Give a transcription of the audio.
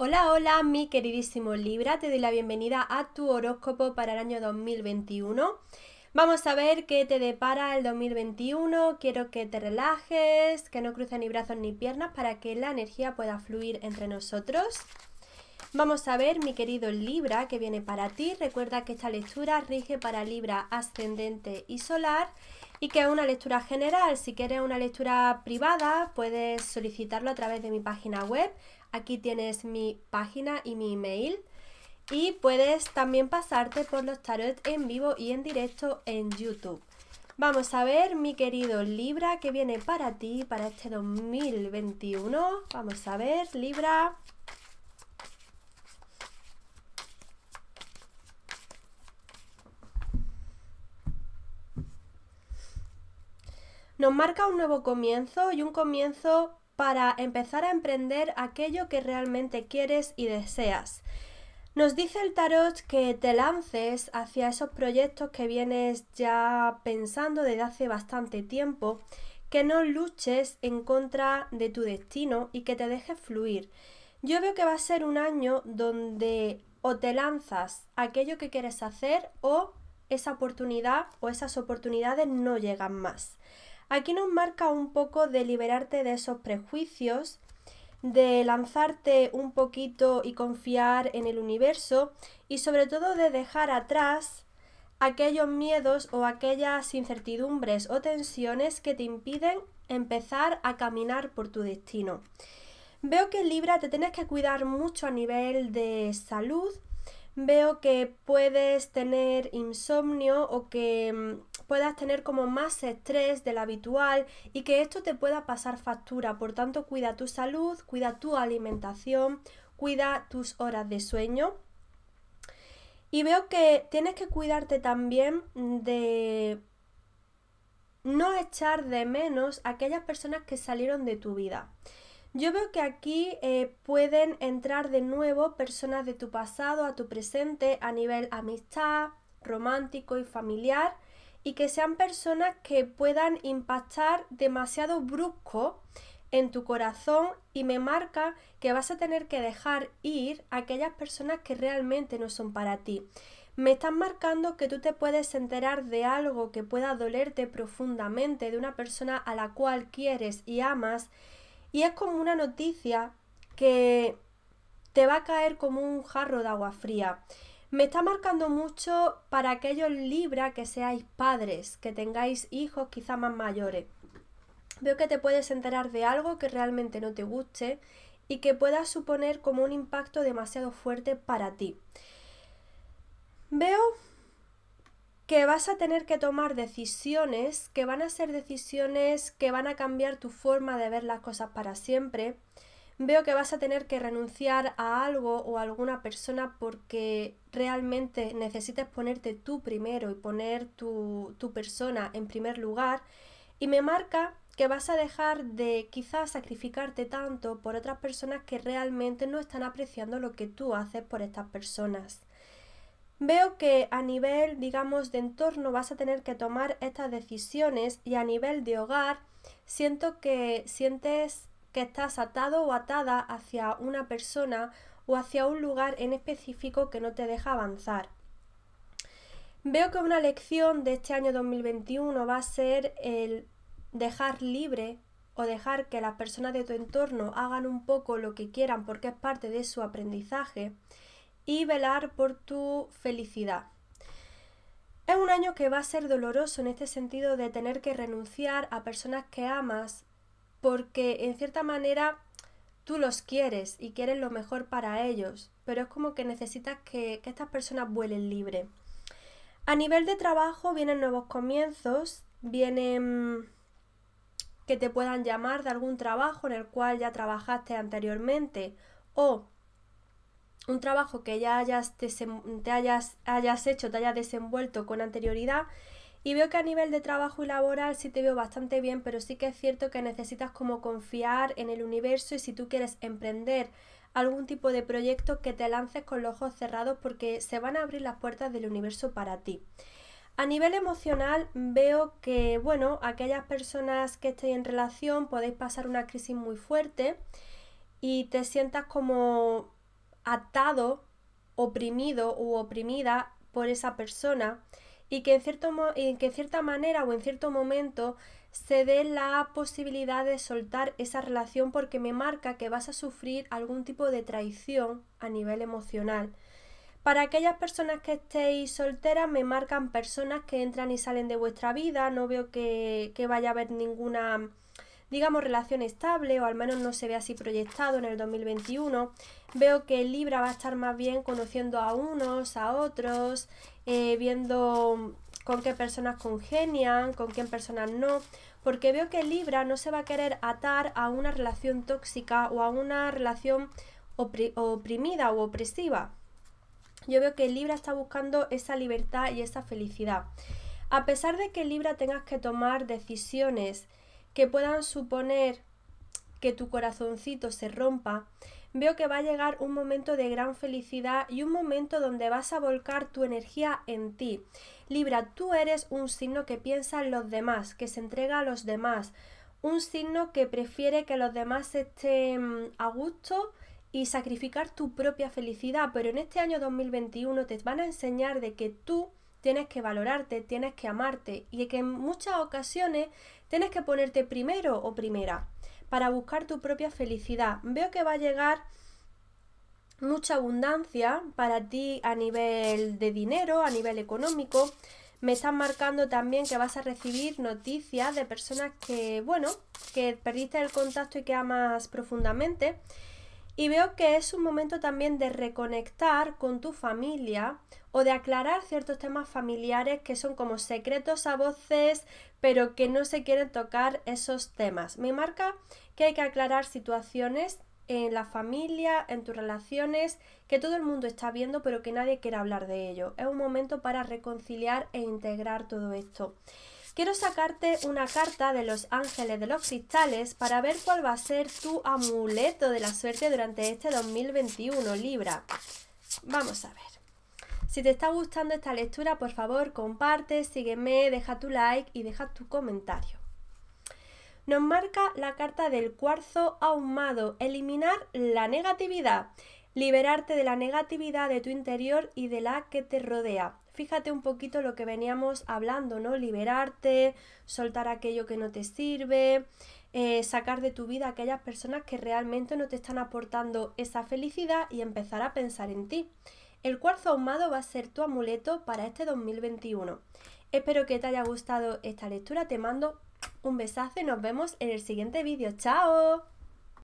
Hola, hola, mi queridísimo Libra, te doy la bienvenida a tu horóscopo para el año 2021. Vamos a ver qué te depara el 2021. Quiero que te relajes, que no cruces ni brazos ni piernas para que la energía pueda fluir entre nosotros. Vamos a ver, mi querido Libra, que viene para ti. Recuerda que esta lectura rige para Libra ascendente y solar y que es una lectura general. Si quieres una lectura privada, puedes solicitarlo a través de mi página web Aquí tienes mi página y mi email. Y puedes también pasarte por los tarot en vivo y en directo en YouTube. Vamos a ver, mi querido Libra, que viene para ti para este 2021. Vamos a ver, Libra. Nos marca un nuevo comienzo y un comienzo para empezar a emprender aquello que realmente quieres y deseas. Nos dice el tarot que te lances hacia esos proyectos que vienes ya pensando desde hace bastante tiempo, que no luches en contra de tu destino y que te dejes fluir. Yo veo que va a ser un año donde o te lanzas aquello que quieres hacer o esa oportunidad o esas oportunidades no llegan más. Aquí nos marca un poco de liberarte de esos prejuicios, de lanzarte un poquito y confiar en el universo y sobre todo de dejar atrás aquellos miedos o aquellas incertidumbres o tensiones que te impiden empezar a caminar por tu destino. Veo que Libra te tienes que cuidar mucho a nivel de salud. Veo que puedes tener insomnio o que mm, puedas tener como más estrés del habitual y que esto te pueda pasar factura. Por tanto, cuida tu salud, cuida tu alimentación, cuida tus horas de sueño. Y veo que tienes que cuidarte también de no echar de menos a aquellas personas que salieron de tu vida. Yo veo que aquí eh, pueden entrar de nuevo personas de tu pasado a tu presente a nivel amistad, romántico y familiar y que sean personas que puedan impactar demasiado brusco en tu corazón y me marca que vas a tener que dejar ir a aquellas personas que realmente no son para ti. Me están marcando que tú te puedes enterar de algo que pueda dolerte profundamente de una persona a la cual quieres y amas y es como una noticia que te va a caer como un jarro de agua fría. Me está marcando mucho para aquellos Libra que seáis padres, que tengáis hijos quizá más mayores. Veo que te puedes enterar de algo que realmente no te guste y que pueda suponer como un impacto demasiado fuerte para ti. Veo que vas a tener que tomar decisiones que van a ser decisiones que van a cambiar tu forma de ver las cosas para siempre veo que vas a tener que renunciar a algo o a alguna persona porque realmente necesitas ponerte tú primero y poner tu, tu persona en primer lugar y me marca que vas a dejar de quizás sacrificarte tanto por otras personas que realmente no están apreciando lo que tú haces por estas personas. Veo que a nivel, digamos, de entorno vas a tener que tomar estas decisiones y a nivel de hogar siento que sientes que estás atado o atada hacia una persona o hacia un lugar en específico que no te deja avanzar. Veo que una lección de este año 2021 va a ser el dejar libre o dejar que las personas de tu entorno hagan un poco lo que quieran porque es parte de su aprendizaje y velar por tu felicidad. Es un año que va a ser doloroso en este sentido de tener que renunciar a personas que amas porque en cierta manera tú los quieres y quieres lo mejor para ellos, pero es como que necesitas que, estas personas vuelen libre. A nivel de trabajo vienen nuevos comienzos, vienen que te puedan llamar de algún trabajo en el cual ya trabajaste anteriormente o un trabajo que ya hayas, te hayas, hayas hecho, te hayas desenvuelto con anterioridad y veo que a nivel de trabajo y laboral sí te veo bastante bien, pero sí que es cierto que necesitas como confiar en el universo y si tú quieres emprender algún tipo de proyecto que te lances con los ojos cerrados porque se van a abrir las puertas del universo para ti. A nivel emocional veo que, bueno, aquellas personas que estéis en relación podéis pasar una crisis muy fuerte y te sientas como atado, oprimido u oprimida por esa persona y que en, cierto que en cierta manera o en cierto momento se dé la posibilidad de soltar esa relación porque me marca que vas a sufrir algún tipo de traición a nivel emocional. Para aquellas personas que estéis solteras, me marcan personas que entran y salen de vuestra vida. No veo que, que vaya a haber ninguna, digamos, relación estable, o al menos no se ve así proyectado en el 2021. Veo que Libra va a estar más bien conociendo a unos, a otros, eh, viendo con qué personas congenian, con qué personas no, porque veo que Libra no se va a querer atar a una relación tóxica o a una relación oprimida o opresiva. Yo veo que Libra está buscando esa libertad y esa felicidad. A pesar de que Libra tengas que tomar decisiones que puedan suponer que tu corazoncito se rompa, veo que va a llegar un momento de gran felicidad y un momento donde vas a volcar tu energía en ti. Libra, tú eres un signo que piensa en los demás, que se entrega a los demás, un signo que prefiere que los demás estén a gusto y sacrificar tu propia felicidad, pero en este año 2021 te van a enseñar de que tú tienes que valorarte, tienes que amarte y que en muchas ocasiones tienes que ponerte primero o primera para buscar tu propia felicidad. Veo que va a llegar mucha abundancia para ti a nivel de dinero, a nivel económico. Me están marcando también que vas a recibir noticias de personas que, bueno, que perdiste el contacto y que amas profundamente. Y veo que es un momento también de reconectar con tu familia o de aclarar ciertos temas familiares que son como secretos a voces, pero que no se quieren tocar esos temas. Me marca que hay que aclarar situaciones en la familia, en tus relaciones, que todo el mundo está viendo, pero que nadie quiere hablar de ello. Es un momento para reconciliar e integrar todo esto. Quiero sacarte una carta de los ángeles de los cristales para ver cuál va a ser tu amuleto de la suerte durante este 2021, Libra. Vamos a ver. Si te está gustando esta lectura, por favor, comparte, sígueme, deja tu like y deja tu comentario. Nos marca la carta del cuarzo ahumado, eliminar la negatividad, liberarte de la negatividad de tu interior y de la que te rodea. Fíjate un poquito lo que veníamos hablando, ¿no? Liberarte, soltar aquello que no te sirve, eh, sacar de tu vida aquellas personas que realmente no te están aportando esa felicidad y empezar a pensar en ti. El cuarzo ahumado va a ser tu amuleto para este 2021. Espero que te haya gustado esta lectura. Te mando un besazo y nos vemos en el siguiente vídeo. ¡Chao!